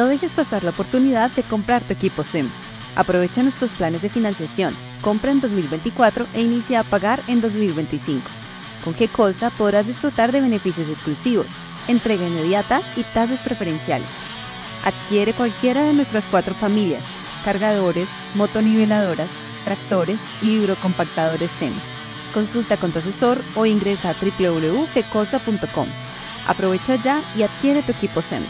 No dejes pasar la oportunidad de comprar tu equipo SIM. Aprovecha nuestros planes de financiación, compra en 2024 e inicia a pagar en 2025. Con G-Colsa podrás disfrutar de beneficios exclusivos, entrega inmediata y tasas preferenciales. Adquiere cualquiera de nuestras cuatro familias, cargadores, motoniveladoras, tractores y hidrocompactadores SEM. Consulta con tu asesor o ingresa a www.gcolsa.com. Aprovecha ya y adquiere tu equipo SEM.